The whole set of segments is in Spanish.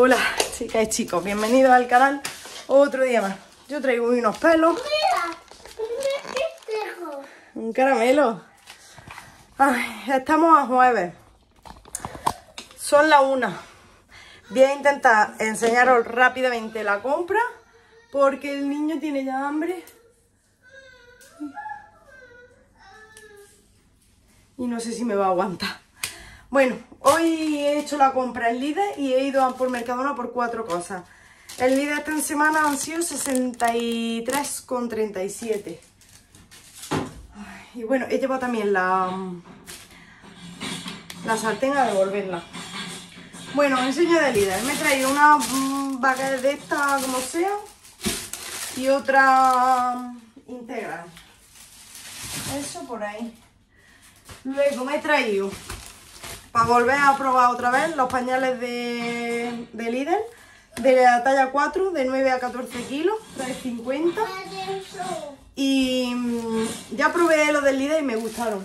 Hola, chicas y chicos, bienvenidos al canal otro día más. Yo traigo unos pelos, Mira, un espejo. un caramelo. Ay, estamos a jueves. Son las una. Voy a intentar enseñaros rápidamente la compra porque el niño tiene ya hambre. Y no sé si me va a aguantar. Bueno, hoy he hecho la compra en Lidl y he ido a por Mercadona por cuatro cosas. El Lidl esta semana han sido 63,37. Ay, Y bueno, he llevado también la, la sartén a devolverla. Bueno, enseño de Lidl. Me he traído una mm, baguette de esta como sea y otra mm, integral. Eso por ahí. Luego me he traído para volver a probar otra vez los pañales de, de Lidl de la talla 4 de 9 a 14 kilos, 3,50 Eso. y mm, ya probé los del Lidl y me gustaron.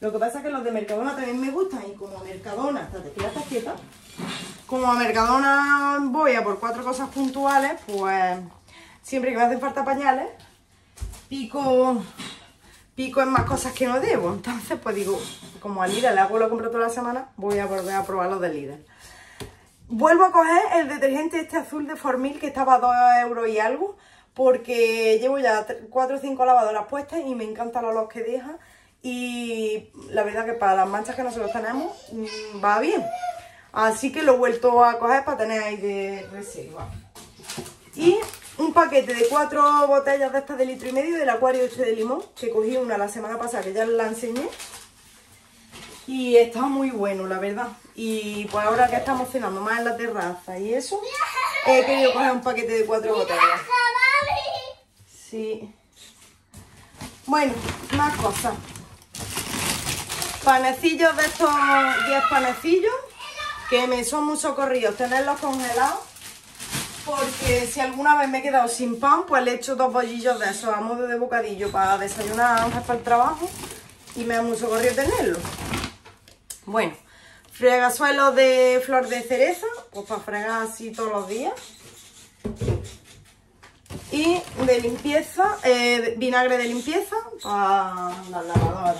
Lo que pasa es que los de Mercadona también me gustan y como a Mercadona, ya está quieta. Como a Mercadona voy a por cuatro cosas puntuales, pues siempre que me hacen falta pañales, pico, pico en más cosas que no debo. Entonces, pues digo, como a Lidl le hago lo compro toda la semana, voy a volver a probar los de Lidl. Vuelvo a coger el detergente este azul de Formil que estaba a 2 euros y algo, porque llevo ya 4 o 5 lavadoras puestas y me encanta el olor que deja. Y la verdad que para las manchas que nosotros tenemos mm, va bien. Así que lo he vuelto a coger para tener ahí de reserva. Y un paquete de 4 botellas de estas de litro y medio del acuario este de limón, que cogí una la semana pasada que ya la enseñé. Y está muy bueno, la verdad. Y pues ahora que estamos cenando más en la terraza y eso, he querido coger un paquete de 4 botellas. Sí. Bueno, más cosas. Panecillos de estos 10 panecillos, que me son muy socorridos tenerlos congelados. Porque si alguna vez me he quedado sin pan, pues le he hecho dos bollillos de esos a modo de bocadillo para desayunar antes para el trabajo. Y me ha muy socorrido tenerlo. Bueno, fregasuelos de flor de cereza, pues para fregar así todos los días. Y de limpieza, eh, vinagre de limpieza para las lavadoras.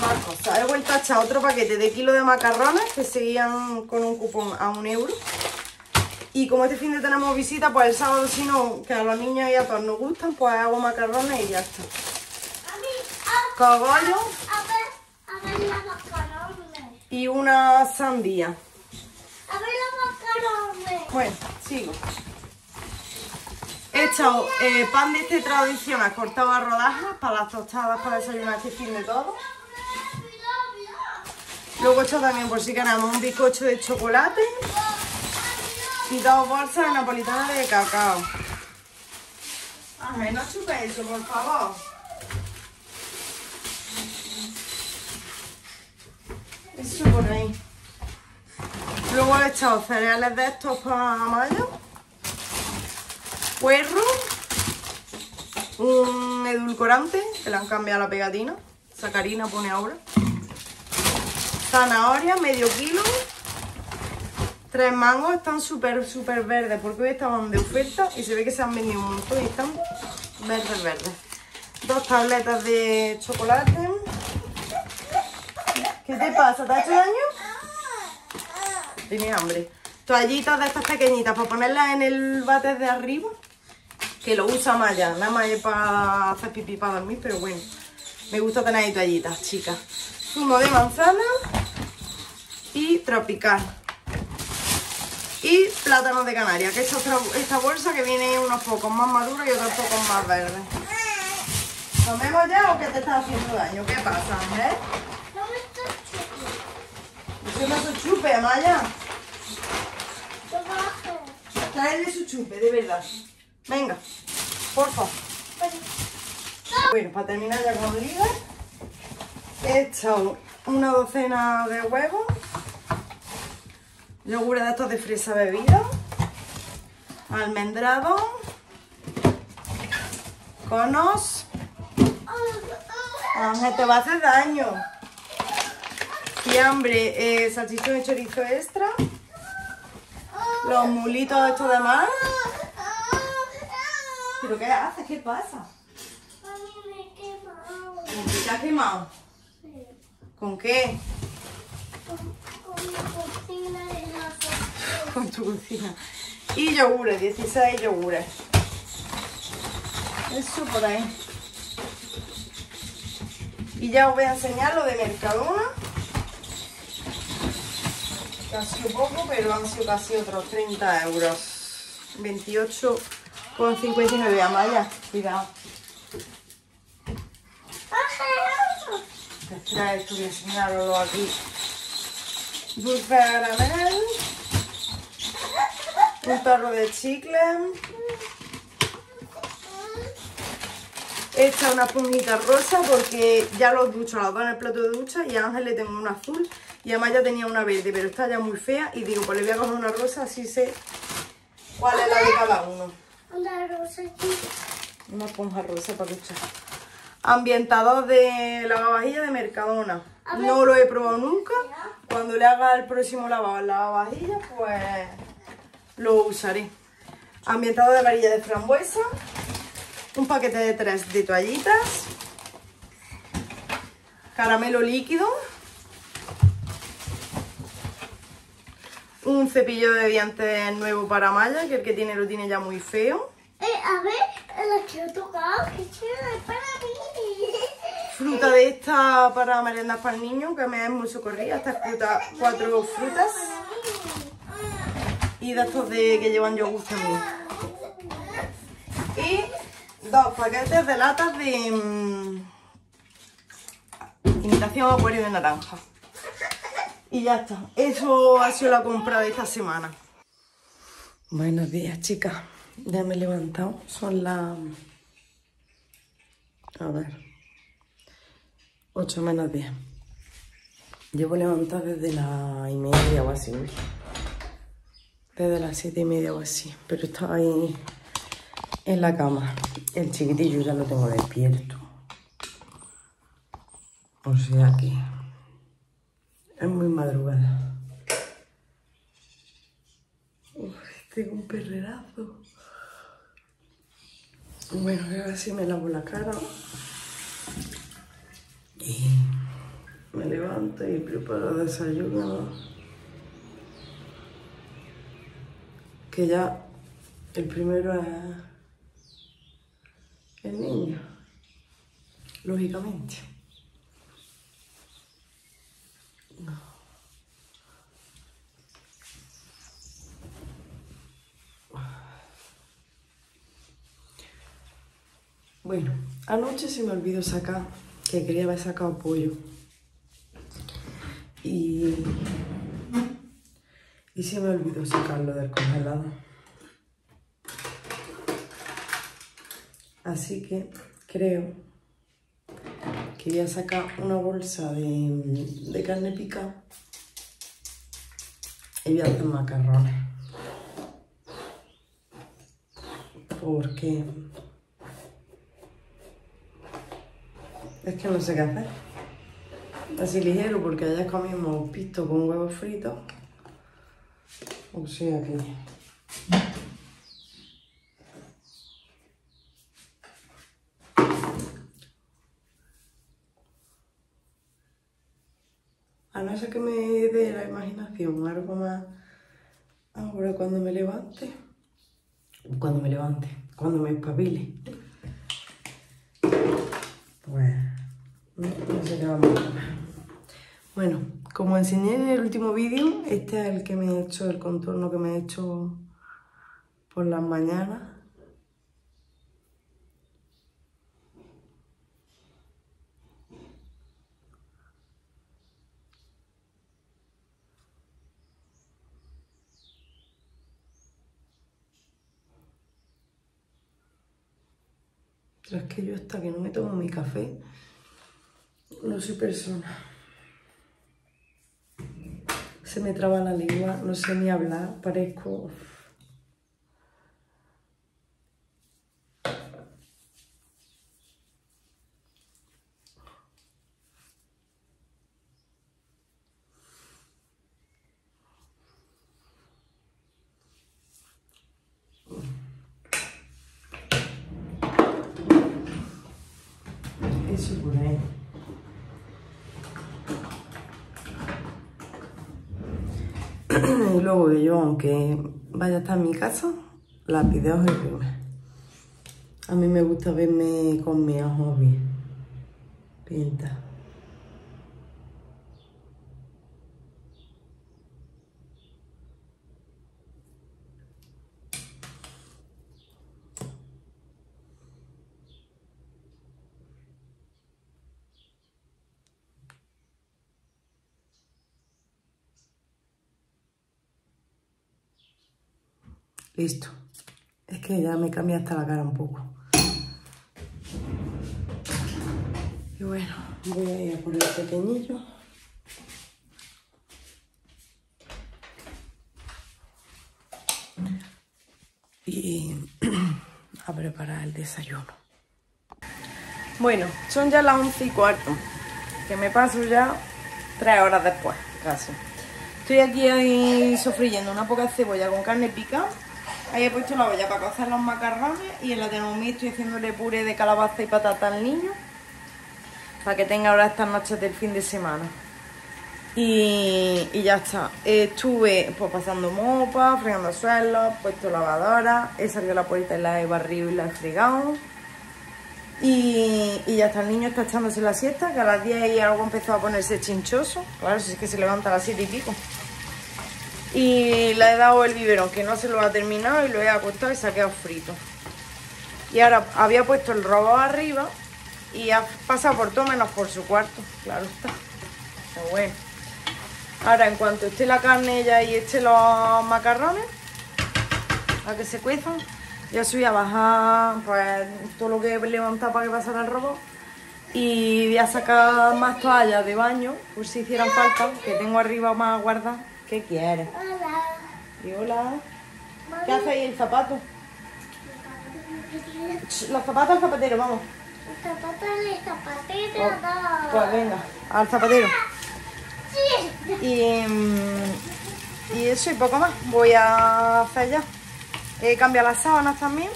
Más cosas. He vuelto a echar otro paquete de kilo de macarrones que seguían con un cupón a un euro. Y como este fin de tenemos visita, pues el sábado si no, que a los niños y a todos nos gustan, pues hago macarrones y ya está. Cogollo y una sandía. A ver los macarrones. Bueno, sigo. He echado eh, pan de este tradicional cortado a rodajas para las tostadas para desayunar este fin de todo. Luego he echado también, por si queremos, un bizcocho de chocolate y dos bolsas de napolitana de cacao. Ángel, no chupes eso, por favor. Eso por ahí. Luego he echado cereales de estos para mayo, puerro, un edulcorante, que le han cambiado la pegatina, sacarina pone ahora, zanahoria, medio kilo, tres mangos, están súper, súper verdes, porque hoy estaban de oferta y se ve que se han vendido un montón y están verdes, verdes. Dos tabletas de chocolate. ¿Qué te pasa? ¿Te ha hecho daño? Tiene hambre. Toallitas de estas pequeñitas para ponerlas en el váter de arriba. Que lo usa Maya. Nada más es para hacer pipí para dormir, pero bueno. Me gusta tener ahí toallitas, chicas. Zumo de manzana y tropical. Y plátanos de Canarias, que es otra- esta bolsa que viene unos pocos más maduros y otros pocos más verdes. ¿Comemos ya o qué te está haciendo daño? ¿Qué pasa, eh? No me estás chupando. ¿Qué me su chupe, Amaya? Traerle su chupe, de verdad. Venga, por favor. Bueno, para terminar ya con el líder, he echado una docena de huevos, yogures de estos de fresa bebida, almendrado, conos. Ángel, te va a hacer daño. Fiambre, eh, salchichón y chorizo extra. Los mulitos estos de mar. ¿Pero qué haces? ¿Qué pasa? Mami, me he quemado. ¿Con qué te has quemado? Sí. ¿Con qué? Con, tu cocina. Y yogures, 16 yogures. Eso por ahí. Y ya os voy a enseñar lo de Mercadona. Que ha sido poco, pero han sido casi otros 30 euros. 28,59 Amaya. Cuidado. Espera esto, voy a enseñaroslo aquí. Dulce de caramel. Un tarro de chicle. He echado una esponjita rosa porque ya los ducho, las dos en el plato de ducha y a Ángel le tengo una azul y además ya tenía una verde, pero está ya muy fea y digo, pues le voy a coger una rosa así sé cuál es la de cada uno. Una rosa. Una esponja rosa para duchar. Ambientador de lavavajillas de Mercadona. No lo he probado nunca. Cuando le haga el próximo lavavajillas, pues lo usaré. Ambientador de varilla de frambuesa. Un paquete de tres de toallitas. Caramelo líquido. Un cepillo de dientes nuevo para Maya, que el que tiene lo tiene ya muy feo. Eh, a ver, la que he tocado, que chula, es para mí. Fruta de esta para merendar para el niño, que me es muy socorrida. Esta es fruta, cuatro frutas. Y de estos de que llevan yogur también. Y dos paquetes de latas de mm, imitación acuario de naranja. Y ya está. Eso ha sido la compra de esta semana. Buenos días, chicas. Ya me he levantado. Son las... A ver. 8 menos 10. Llevo levantada desde las y media o así. Desde las siete y media o así. Pero estaba ahí en la cama. El chiquitillo ya lo tengo despierto. O sea que es muy madrugada. Tengo un perrerazo. Bueno, a ver si me lavo la cara. Me levanto y preparo desayuno. Que ya el primero es el niño, lógicamente. Bueno, anoche se me olvidó sacar, que quería haber sacado pollo. Y, y se me olvidó sacarlo del congelado. Así que creo que voy a sacar una bolsa de, de carne picada y voy a hacer macarrones. Porque es que no sé qué hacer. Así ligero, porque ayer comimos pisto con huevos fritos. O sea que. A no ser que me dé la imaginación algo más ahora cuando me levante. Cuando me levante, cuando me espabile. Pues no, comer. Bueno, como enseñé en el último vídeo, este es el que me he hecho, el contorno que me he hecho por las mañanas. Es que yo hasta que no me tomo mi café, no soy persona. Se me traba la lengua, no sé ni hablar, parezco... eso por ahí. Y luego que yo, aunque vaya a estar en mi casa, la videos es rima. A mí me gusta verme con mi ojos bien. Pinta. Listo. Es que ya me cambia hasta la cara un poco. Y bueno, voy a ir a por el pequeñillo. Y a preparar el desayuno. Bueno, son ya las once y cuarto. Que me paso ya tres horas después, casi. Estoy aquí ahí sofriendo una poca cebolla con carne picada Ahí he puesto la olla para cocer los macarrones y en la termomix estoy haciéndole puré de calabaza y patata al niño para que tenga ahora estas noches del fin de semana. Y, ya está. Estuve pues, pasando mopa, fregando suelos, puesto lavadora, he salido a la puerta y la he barrido y la he fregado. Y, ya está, el niño está echándose la siesta, que a las 10 y algo empezó a ponerse chinchoso. Claro, si es que se levanta a las 7 y pico. Y le he dado el biberón, que no se lo ha terminado, y lo he acostado y se frito. Y ahora había puesto el robot arriba y ha pasado por todo menos por su cuarto. Claro está. Pero bueno. Ahora, en cuanto esté la carne ya y esté los macarrones, a que se cuezan, ya subí a bajar pues, todo lo que he levantado para que pasara el robot. Y voy a sacar más toallas de baño, por si hicieran falta, que tengo arriba más guardadas ¿Qué quieres? Hola. Y hola. ¿Qué hace ahí el zapato? Los zapatos al zapatero, vamos. Los zapatos al zapatero, oh, Pues venga, al zapatero. Sí. Y, mm, y eso y poco más. Voy a hacer ya. He cambiado las sábanas también.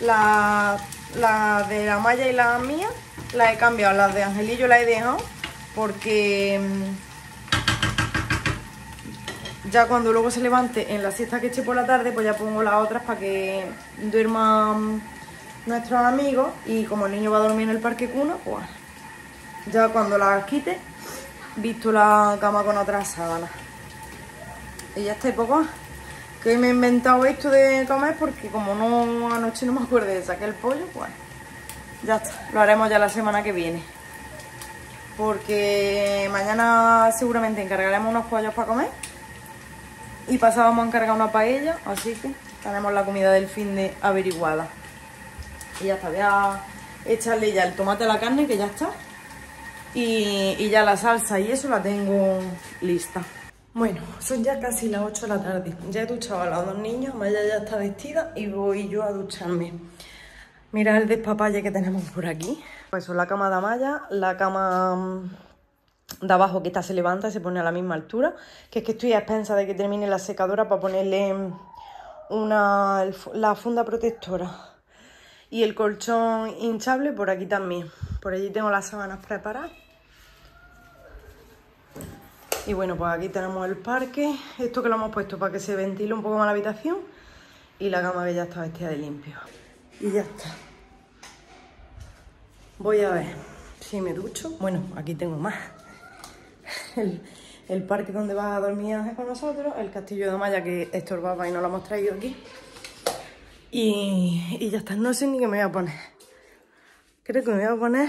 La, la de la malla y la mía. Las he cambiado. Las de Angelillo las he dejado. Porque mm, ya cuando luego se levante en la siesta que eche por la tarde, pues ya pongo las otras para que duerman nuestros amigos y como el niño va a dormir en el parque cuna, pues ya cuando las quite, visto la cama con otras sábanas. Y ya está, y poco Que me he inventado esto de comer porque como no anoche no me acuerdo de sacar el pollo, pues ya está. Lo haremos ya la semana que viene. Porque mañana seguramente encargaremos unos pollos para comer y pasábamos a encargar una paella, así que tenemos la comida del fin de averiguada. Y ya está, voy a echarle ya el tomate a la carne, que ya está. Y, ya la salsa y eso la tengo lista. Bueno, son ya casi las 8 de la tarde. Ya he duchado a los dos niños, Maya ya está vestida y voy yo a ducharme. Mira el despapalle que tenemos por aquí. Pues son la cama de Amaya, la cama de abajo que esta se levanta y se pone a la misma altura, que es que estoy a expensa de que termine la secadora para ponerle una, la funda protectora y el colchón hinchable por aquí también. Por allí tengo las sábanas preparadas. Y bueno, pues aquí tenemos el parque, esto que lo hemos puesto para que se ventile un poco más la habitación y la cama que ya está vestida de limpio. Y ya está. Voy a ver si me ducho. Bueno, aquí tengo más el, parque donde va a dormir con nosotros, el castillo de Maya que estorbaba y no lo hemos traído aquí. Y, ya está, no sé ni qué me voy a poner. Creo que me voy a poner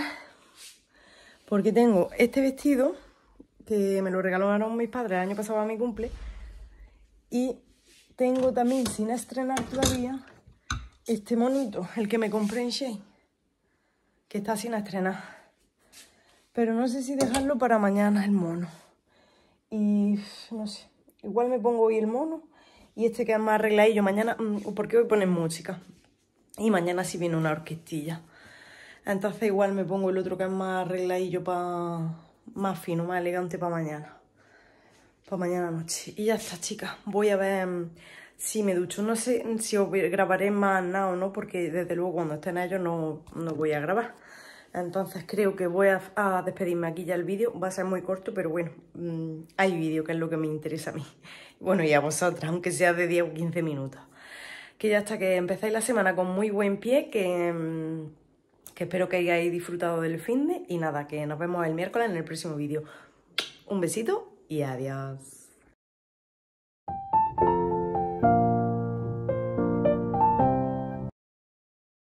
porque tengo este vestido que me lo regalaron mis padres el año pasado a mi cumple. Y tengo también, sin estrenar todavía, este monito, el que me compré en Shane, que está sin estrenar. Pero no sé si dejarlo para mañana el mono. Y no sé, igual me pongo hoy el mono y este que es más arregladillo mañana, mm, porque hoy ponen música. Y mañana sí viene una orquestilla. Entonces igual me pongo el otro que es más arregladillo para más fino, más elegante para mañana. Para mañana noche. Y ya está, chicas. Voy a ver mm, si me ducho. No sé si os grabaré más nada o no, porque desde luego cuando estén ellos no, no voy a grabar. Entonces creo que voy a, despedirme aquí ya el vídeo. Va a ser muy corto, pero bueno, mm, hay vídeo, que es lo que me interesa a mí. Bueno, y a vosotras, aunque sea de 10 o 15 minutos. Que ya hasta que empezáis la semana con muy buen pie, que, mm, que espero que hayáis disfrutado del fin de. Y nada, que nos vemos el miércoles en el próximo vídeo. Un besito y adiós.